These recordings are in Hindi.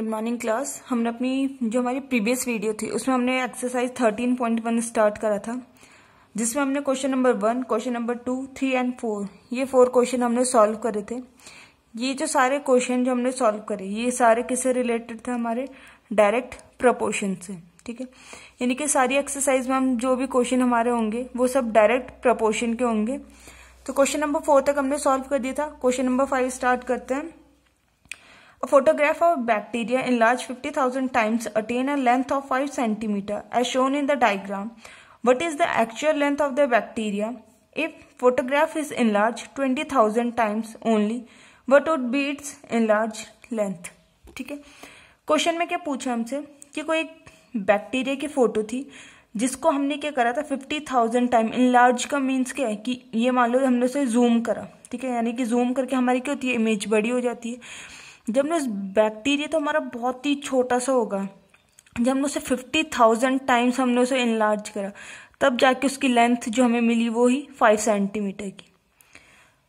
Good morning class. हमने अपनी जो हमारी प्रीवियस वीडियो थी, उसमें हमने एक्सरसाइज 13.1 स्टार्ट करा था, जिसमें हमने question number one question number two three and four ये फोर क्वेश्चन हमने सॉल्व करे थे। ये जो सारे क्वेश्चन जो हमने सॉल्व करे, ये सारे किससे रिलेटेड थे? हमारे डायरेक्ट प्रपोर्शन से, ठीक है? यानी कि सारी एक्सरसाइज में हम जो भी क्वेश्चन हमारे होंगे, वो सब डायरेक्ट प्रपोर्शन के होंगे। तो क्वेश्चन नंबर फोर तक हमने सॉल्व कर दिया था। क्वेश्चन नंबर फाइव स्टार्ट करते हैं। A photograph of bacteria enlarged 50,000 times attain a length of 5 cm as shown in the diagram. What is the actual length of the bacteria? If photograph is enlarged 20,000 times only, what would be its enlarged length? ठीक है क्वेश्चन में क्या पूछा हमसे कि कोई एक बैक्टीरिया की फ़ोटो थी जिसको हमने क्या करा था फिफ्टी थाउज़ेंड टाइम इनलार्ज का मीन्स क्या है कि ये मान लो हमने उसे जूम करा ठीक है यानी कि जूम करके हमारी क्या होती है इमेज बड़ी हो जाती है जब ना बैक्टीरिया तो हमारा बहुत ही छोटा सा होगा। जब हमने उसे फिफ्टी थाउज़ेंड टाइम्स हमने उसे इनलार्ज करा, तब जाके उसकी लेंथ जो हमें मिली वो ही फाइव सेंटीमीटर की।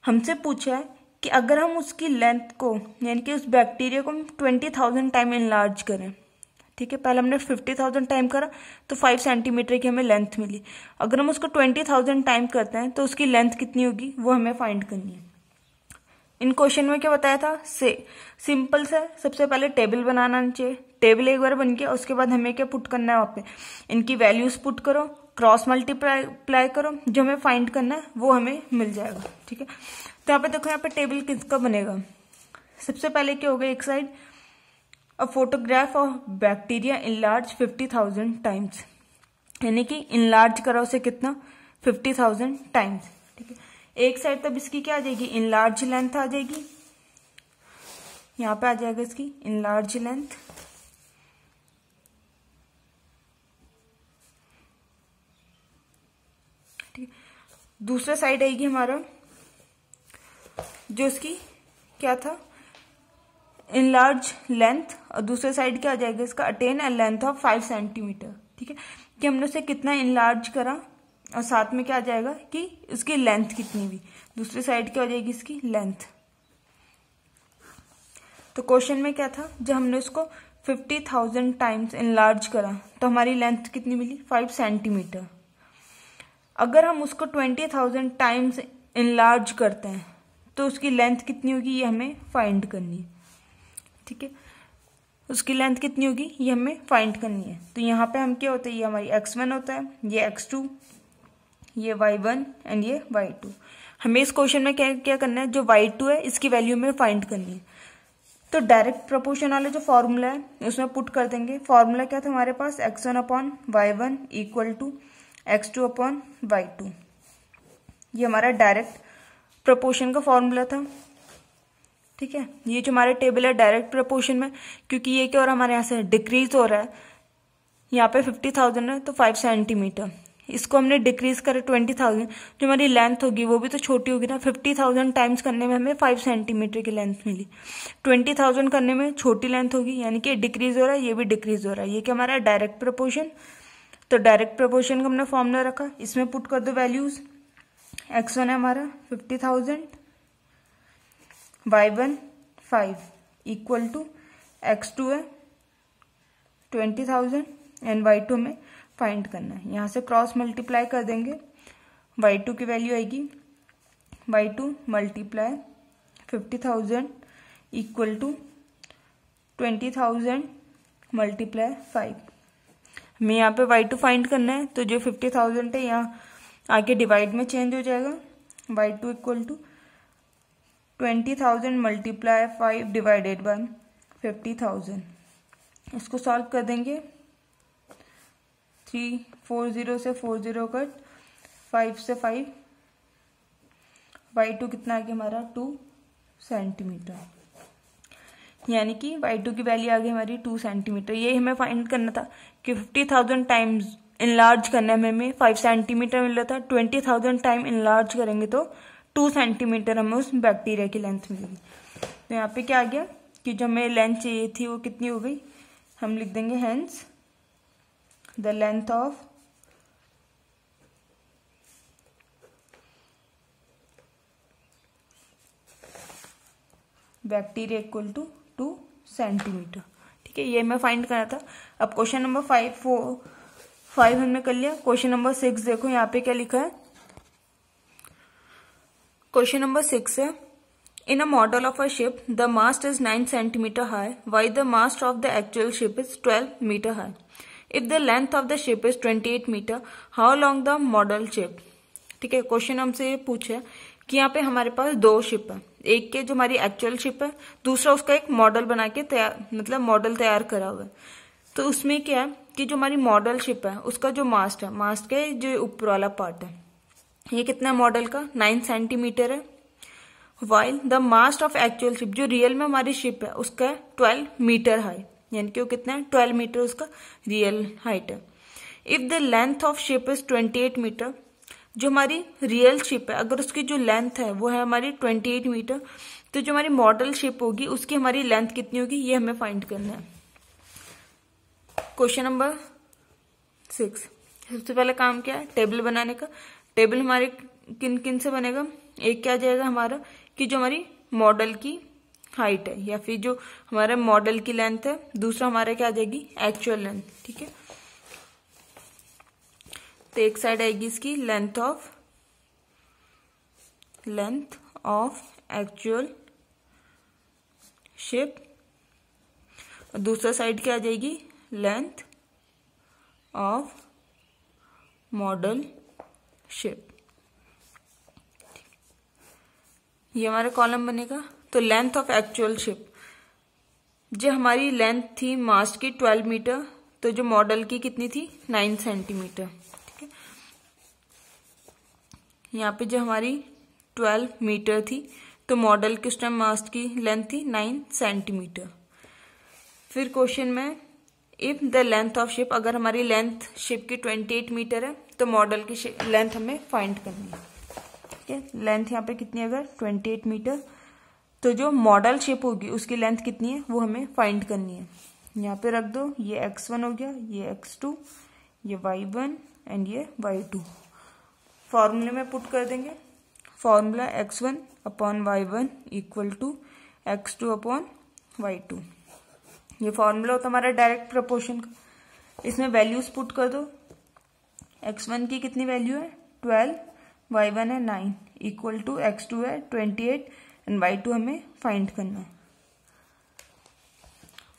हमसे पूछा है कि अगर हम उसकी लेंथ को, यानी कि उस बैक्टीरिया को हम ट्वेंटी थाउज़ेंड टाइम इनलार्ज करें, ठीक है, पहले हमने फिफ्टी थाउज़ेंड टाइम करा तो फाइव सेंटीमीटर की हमें लेंथ मिली। अगर हम उसको ट्वेंटी थाउज़ेंड टाइम करते हैं तो उसकी लेंथ कितनी होगी, वो हमें फाइंड करनी है। इन क्वेश्चन में क्या बताया था? से, सिंपल से, सबसे पहले टेबल बनाना चाहिए टेबल एक बार बन गया, उसके बाद हमें क्या पुट करना है वहाँ पे? इनकी वैल्यूज़ पुट करो, क्रॉस मल्टीप्लाई करो, जो हमें फाइंड करना है, वो हमें मिल जाएगा, ठीक है? तो यहाँ पे देखो, यहाँ पे टेबल किसका बनेगा? सबसे पहले क्या होगा एक side? A photograph of bacteria enlarge fifty thousand times. यानी कि इन लार्ज करा उसे कितना? Fifty thousand times. एक साइड तब इसकी क्या आ जाएगी? इन लार्ज लेंथ आ जाएगी। यहाँ पे आ जाएगा इसकी इन लार्ज लेंथ ठीक है। दूसरा साइड आएगी हमारा, जो इसकी क्या था? इन लार्ज लेंथ और दूसरे साइड क्या आ जाएगा इसका? Attain length of five centimetre ठीक है? कि हमने उसे कितना इन लार्ज करा? और साथ में क्या आ जाएगा कि इसकी लेंथ कितनी भी। दूसरी साइड क्या हो जाएगी इसकी? लेंथ तो क्वेश्चन में क्या था? जब हमने उसको फिफ्टी थाउज़ेंड टाइम्स इनलार्ज करा तो हमारी लेंथ कितनी मिली? फाइव सेंटीमीटर अगर हम उसको ट्वेंटी थाउज़ेंड टाइम्स इनलार्ज करते हैं तो उसकी लेंथ कितनी होगी? ये हमें फाइंड करनी है। ठीक है? उसकी लेंथ कितनी होगी? ये हमें फाइंड करनी है। तो यहाँ पे हम क्या होता है? ये हमारी एक्स वन होता है, ये एक्स टू ये वाई वन एंड ये वाई टू हमें इस क्वेश्चन में क्या क्या करना है? जो वाई टू है, इसकी वैल्यू में फाइंड करनी है। तो डायरेक्ट प्रोपोर्शन वाला जो फॉर्मूला है, उसमें पुट कर देंगे। फॉर्मूला क्या था हमारे पास? X one upon y one equal to x two upon y two ये हमारा डायरेक्ट प्रोपोर्शन का फॉर्मूला था। ठीक है? ये जो हमारे टेबल है डायरेक्ट प्रपोर्शन में, क्योंकि ये क्या हो रहा है? हमारे यहाँ से डिक्रीज हो रहा है। यहाँ पे फिफ्टी थाउज़ेंड है तो फाइव सेंटीमीटर इसको हमने डिक्रीज करा ट्वेंटी थाउज़ेंड जो हमारी लेंथ होगी, वो भी तो छोटी होगी ना। फिफ्टी थाउज़ेंड टाइम्स करने में हमें फाइव सेंटीमीटर की लेंथ मिली। ट्वेंटी थाउज़ेंड करने में छोटी लेंथ होगी, यानी कि डिक्रीज हो रहा है, ये भी डिक्रीज हो रहा है। ये क्या हमारा डायरेक्ट प्रपोर्शन तो डायरेक्ट प्रपोर्शन का हमने फॉर्मूला रखा। इसमें पुट कर दो वैल्यूज़ एक्स वन है हमारा fifty thousand y one five equal to x two है twenty thousand and y two में फाइंड करना है। यहाँ से क्रॉस मल्टीप्लाई कर देंगे। वाई टू की वैल्यू आएगी। Y two multiply fifty thousand equal to twenty thousand multiply five हमें यहाँ पे वाई टू फाइंड करना है। तो जो फिफ्टी थाउज़ेंड है, यहाँ आगे डिवाइड में चेंज हो जाएगा। Y two equal to twenty thousand multiply five divided by fifty thousand इसको सॉल्व कर देंगे। थ्री फोर ज़ीरो से फोर ज़ीरो कट फाइव से फाइव। वाई टू कितना आ गया हमारा? Two centimetre. यानी कि वाई टू की वैल्यू आ गई हमारी टू सेंटीमीटर। ये हमें फाइंड करना था कि फिफ्टी थाउज़ेंड टाइम्स इनलार्ज करने में हमें। फाइव सेंटीमीटर मिल रहा था। ट्वेंटी थाउज़ेंड टाइम इनलार्ज करेंगे तो टू सेंटीमीटर हमें उस बैक्टीरिया की लेंथ मिलेगी। तो यहाँ पे क्या आ गया कि जो हमें लेंथ चाहिए थी वो कितनी हो गई? हम लिख देंगे hence the length of bacteria equal to two centimetre ठीक है, ये मैं फाइंड करा था। अब question number five four five हमने कर लिया। क्वेश्चन नंबर सिक्स देखो यहाँ पे क्या लिखा है? क्वेश्चन नंबर सिक्स है। In a model of a ship the mast is nine centimetre high while the mast of the actual ship is twelve metre high if the length of the ship is twenty eight metre how long the model ship ठीक है क्वेश्चन हमसे ये पूछे कि यहाँ पे हमारे पास दो शिप है। एक के जो हमारी एक्चुअल शिप है, दूसरा उसका एक मॉडल बना के तैयार मतलब मॉडल तैयार करा हुआ है। तो उसमें क्या है कि जो हमारी मॉडल शिप है, उसका जो मास्ट है मास्ट का जो ऊपर वाला पार्ट है, ये कितना मॉडल का? नाइन सेंटीमीटर है। While the mast of actual ship जो रियल में हमारी शिप है, उसका ट्वेल्व मीटर हाई यानी कि वो कितना है? ट्वेल्व मीटर उसका रियल हाइट है। If the length of ship is twenty eight metre जो हमारी रियल शिप है, अगर उसकी जो लेंथ है, वो है हमारी ट्वेंटी एट मीटर तो जो हमारी मॉडल शिप होगी, उसकी हमारी लेंथ कितनी होगी? ये हमें फाइंड करना है। क्वेश्चन नंबर सिक्स सबसे पहले काम क्या है? टेबल बनाने का। टेबल हमारे किन किन से बनेगा? एक क्या जाएगा हमारा? कि जो हमारी मॉडल की हाइट है, या फिर जो हमारे मॉडल की लेंथ है, दूसरा हमारा क्या आ जाएगी? एक्चुअल लेंथ ठीक है? तो एक साइड आएगी इसकी length of length of actual shape और दूसरा साइड क्या आ जाएगी? लेंथ ऑफ़ मॉडल शेप ये हमारा कॉलम बनेगा। तो लेंथ ऑफ़ एक्चुअल शिप जो हमारी लेंथ थी मास्ट की 12 मीटर तो जो मॉडल की कितनी थी? 9 सेंटीमीटर ठीक है? यहाँ पे जो हमारी 12 मीटर थी तो मॉडल किस टाइम मास्ट की लेंथ थी? 9 सेंटीमीटर फिर क्वेश्चन में if the length of ship अगर हमारी लेंथ शिप की 28 मीटर है तो मॉडल की लेंथ हमें फाइंड करनी है। ठीक है? लेंथ यहाँ पे कितनी अगर? 28 मीटर तो जो मॉडल शेप होगी, उसकी लेंथ कितनी है, वो हमें फाइंड करनी है। यहाँ पे रख दो, ये एक्स वन हो गया, ये एक्स टू ये वाई वन एंड ये वाई टू फॉर्मूले में पुट कर देंगे। Formula x one upon y one equal to x two upon y two ये फॉर्मूला होता हमारा डायरेक्ट प्रपोर्शन का। इसमें वैल्यूज़ पुट कर दो। एक्स वन की कितनी वैल्यू है? ट्वेल्व वाई वन है nine equal to x two है twenty eight and y two हमें फाइंड करना है।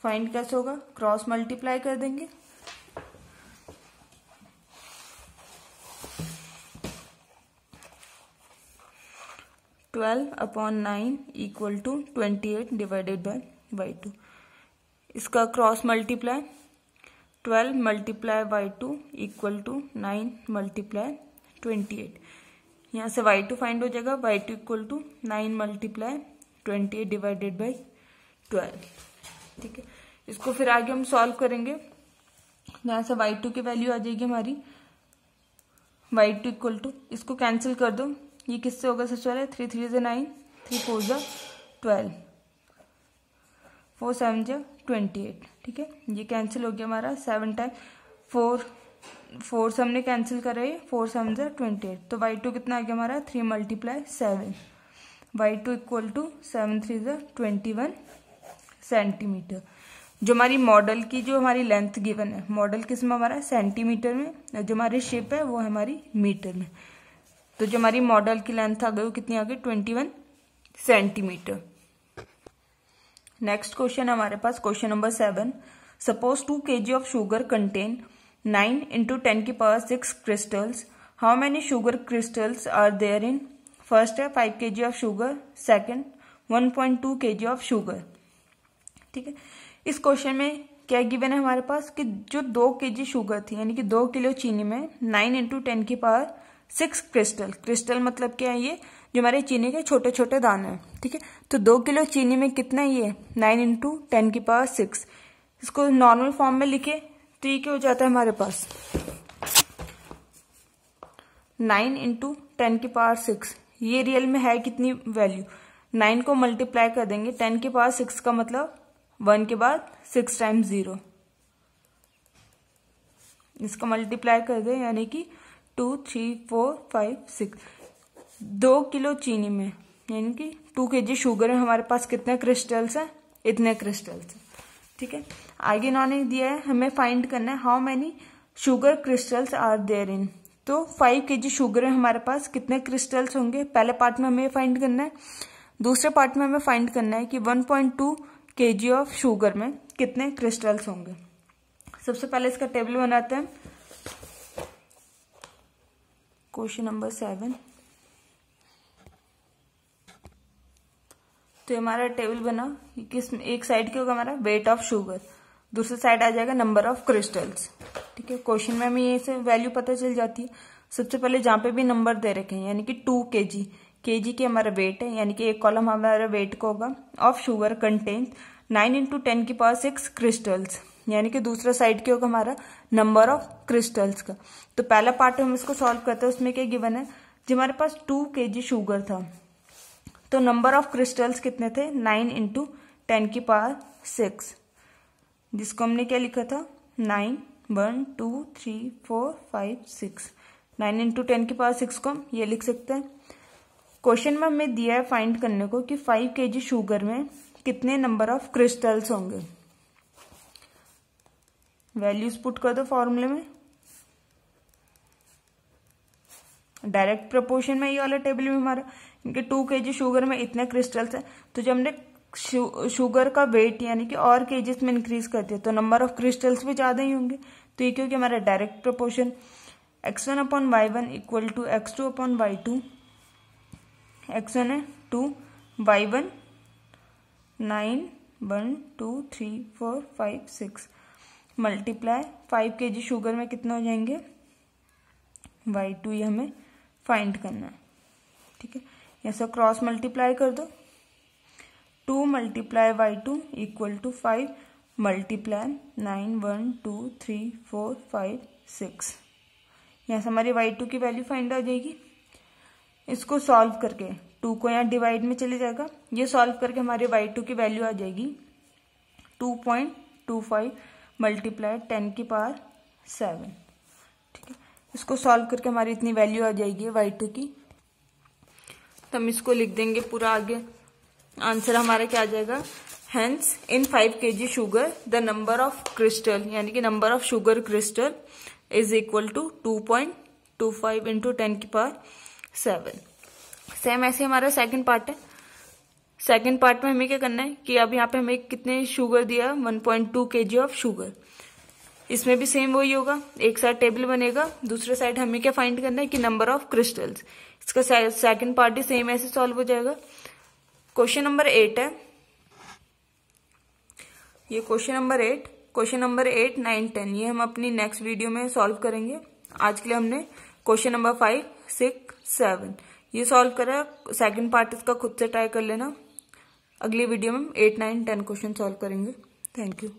फाइंड कैसे होगा? क्रॉस मल्टीप्लाई कर देंगे। Twelve upon nine equal to twenty eight divided by y two इसका cross multiply twelve multiply by two equal to nine multiply twenty eight यहाँ से वाई टू फाइंड हो जाएगा y two equal to nine multiply twenty eight divided by twelve ठीक है? इसको फिर आगे हम सॉल्व करेंगे। यहाँ से वाई टू की वैल्यू आ जाएगी हमारी। वाई टू इक्वल टू इसको कैंसिल कर दो। ये किससे होगा सबसे पहले थ्री थ्री से नाइन थ्री फोर जो ट्वेल्व फोर सेवन जो ट्वेंटी एट ठीक है? ये कैंसिल हो गया हमारा सेवन टाइम फोर फोर से हमने कैंसिल करा है फोर सेवन जो ट्वेंटी एट। तो वाई टू कितना आ गया हमारा? Three multiply seven. Y two equal to seven three जो ट्वेंटी वन सेंटीमीटर। जो हमारी मॉडल की जो हमारी लेंथ गिवन है, मॉडल किसमें हमारा? सेंटीमीटर में। जो हमारी शेप है, वो हमारी मीटर में। तो जो हमारी मॉडल की लेंथ आ गई, वो कितनी आ गई? Twenty one centimetre. Next question हमारे पास, question number seven. Suppose two K G of sugar contain nine into ten की power six crystals how many sugar crystals are there in first है five K G of sugar second one point two K G of sugar ठीक है? इस क्वेश्चन में क्या गिवन है हमारे पास? कि जो दो के जी शुगर थी, यानी कि दो किलो चीनी में नाइन इंटू टेन की पावर सिक्स क्रिस्टल क्रिस्टल मतलब क्या है ये? जो हमारे चीनी के छोटे छोटे दाने हैं। ठीक है? तो दो किलो चीनी में कितना ये? नाइन इंटू टेन की पावर सिक्स इसको नॉर्मल फॉर्म में लिखे। क्या हो जाता है हमारे पास। नाइन इंटू टेन के पावर सिक्स। ये रियल में है कितनी वैल्यू नाइन को मल्टीप्लाई कर देंगे। टेन के पावर सिक्स का मतलब वन के बाद सिक्स टाइम्स ज़ीरो इसका मल्टीप्लाई कर दें, यानी कि two three four five six दो किलो चीनी में, यानी कि टू के जी शुगर है। हमारे पास कितने क्रिस्टल्स हैं? इतने क्रिस्टल्स हैं। ठीक है? आगे इन्होंने दिया है, हमें फाइंड करना है how many sugar crystals are there in तो फाइव के जी शुगर है हमारे पास, कितने क्रिस्टल्स होंगे? पहले पार्ट में हमें फाइंड करना है, दूसरे पार्ट में हमें फाइंड करना है कि 1.2 पॉइंट ऑफ़ शुगर में कितने क्रिस्टल्स होंगे? सबसे पहले इसका टेबल बनाते हैं। क्वेश्चन नंबर सेवन तो हमारा टेबल बना किस एक साइड क्या होगा हमारा? वेट ऑफ़ शुगर दूसरी साइड आ जाएगा नंबर ऑफ़ क्रिस्टल्स ठीक है? क्वेश्चन में हमें ये से वैल्यू पता चल जाती है। सबसे पहले जहाँ पे भी नंबर दे रखे हैं, यानी कि टू के जी के जी के हमारा वेट है, यानी कि एक कॉलम हमारा वेट का होगा। Of sugar content nine into ten की पावर सिक्स क्रिस्टल्स यानी कि दूसरा साइड क्या होगा हमारा? नंबर ऑफ़ क्रिस्टल्स का। तो पहला पार्ट हम इसको सॉल्व करते हैं, उसमें क्या गिवन है? जो हमारे पास टू के जी शुगर था। तो नंबर ऑफ़ क्रिस्टल्स कितने थे? नाइन इंटू टेन की पावर सिक्स जिसको हमने क्या लिखा था? Nine one two three four five six nine into ten की पावर सिक्स को हम ये लिख सकते हैं। क्वेश्चन में हमें दिया है फाइंड करने को कि फाइव के जी शुगर में कितने नंबर ऑफ़ क्रिस्टल्स होंगे? वैल्यूज़ पुट कर दो फॉर्मूले में। डायरेक्ट प्रपोर्शन में ये वाला टेबल में हमारा इनके टू के जी शुगर में इतने क्रिस्टल्स है तो जब हमने शुगर का वेट यानी कि और केजेस में इंक्रीज कर दिया तो नंबर ऑफ़ क्रिस्टल्स भी ज़्यादा ही होंगे। तो ये क्योंकि हमारा direct proportion x one upon y one equal to x two upon y two x one है two y one nine one two three four five six multiply five K G sugar में कितने हो जाएँगे? वाई टू ये हमें फाइंड करना है। ठीक है? ऐसा क्रॉस मल्टीप्लाई कर दो। Two multiply y two equal to five multiply nine one two three four five six यहाँ से हमारी वाई टू की वैल्यू फाइंड आ जाएगी। इसको सॉल्व करके टू को यहाँ डिवाइड में चले जाएगा। ये सॉल्व करके हमारे वाई टू की वैल्यू आ जाएगी। Two point two five multiply ten की पावर सेवन ठीक है? इसको सॉल्व करके हमारी इतनी वैल्यू आ जाएगी वाई टू की। तो हम इसको लिख देंगे पूरा आगे। आंसर हमारा क्या आ जाएगा? Hence in five K G sugar the number of crystal यानी कि number of sugar crystal is equal to two point two five into ten की पावर सेवन सेम ऐसे हमारा सेकंड पार्ट है। सेकंड पार्ट में हमें क्या करना है कि अब यहाँ पे हमें कितने शुगर दिया? One point two K G of sugar इसमें भी सेम वही होगा। एक साइड टेबल बनेगा। दूसरे साइड हमें क्या फाइंड करना है कि नंबर ऑफ़ क्रिस्टल्स इसका सेकंड पार्ट भी सेम ऐसे सॉल्व हो जाएगा। क्वेश्चन नंबर एट है। ये question number eight question number eight nine ten ये हम अपनी नेक्स्ट वीडियो में सॉल्व करेंगे। आज के लिए हमने question number five six seven ये सॉल्व करा। सेकंड पार्ट इसका खुद से ट्राई कर लेना। अगली वीडियो में eight nine ten question solve करेंगे। Thank you